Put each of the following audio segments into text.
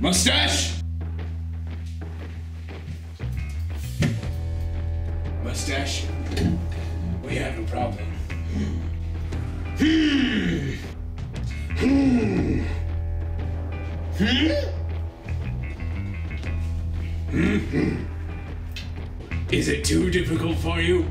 Mustache? Mustache? We have a problem. Hmm. Hmm. Hmm? Is it too difficult for you?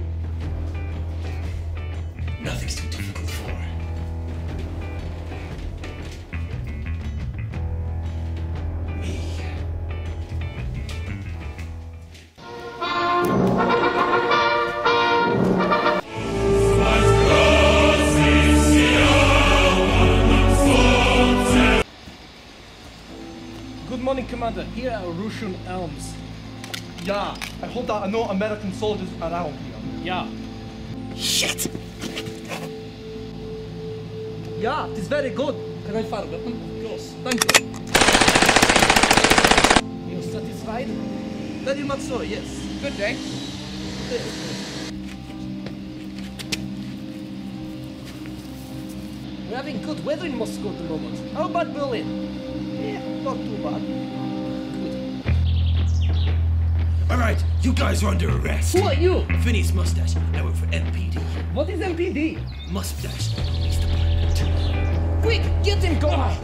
Morning, Commander. Here are Russian elms. Yeah, I hope there are no American soldiers around here. Yeah. Shit! Yeah, it is very good. Can I fire a weapon? Of course. Thank you. You're satisfied? Very much so, yes. Good day. We're having good weather in Moscow at the moment. How about Berlin? Yeah, not too bad. All right, you guys are under arrest. Who are you? Phineas Mustache. I work for MPD. What is MPD? Mustache Police Department. Quick, get him going!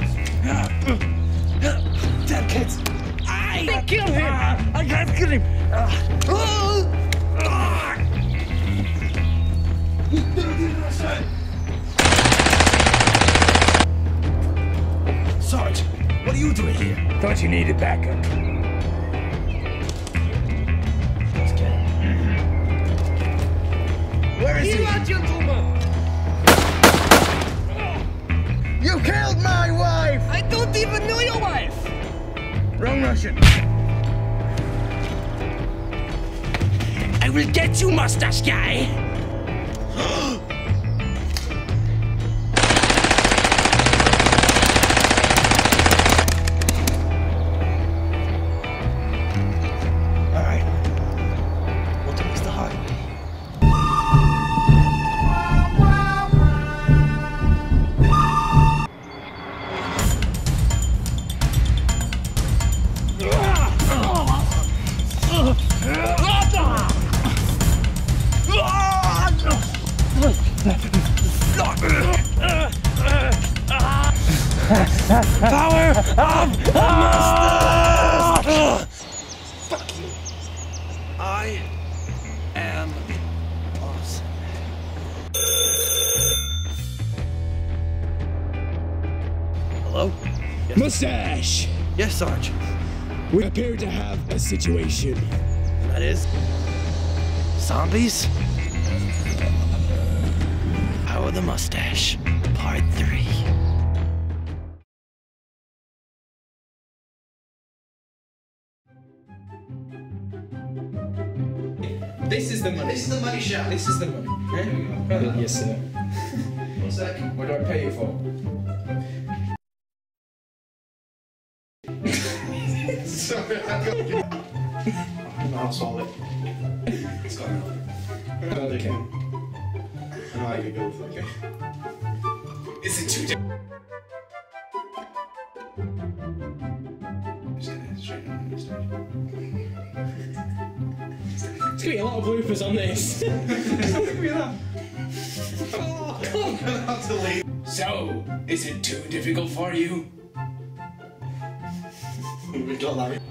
Damn kids! I They killed him! Uh, I can't kill him. Uh, oh! Are you doing here? Thought you needed backup. Mm-hmm. Where is Here he? are gentlemen! You killed my wife! I don't even know your wife! Wrong Russian. I will get you, mustache guy! Power of Mustache! Fuck you. I am awesome. Hello? Yes, Mustache! yes Sarge. We appear to have a situation. That is zombies. Power of the mustache, part three. This is the money. This is the money shot. This is the money. Here we go. Yes, sir. One sec. What do I pay you for? Sorry, I got I'll solve it. It's got Okay. I know I could go with it, okay. Is it too difficult? I'm gonna straighten out the mustache. There's gonna be a lot of bloopers on this. I'll delete. So, is it too difficult for you? We got that.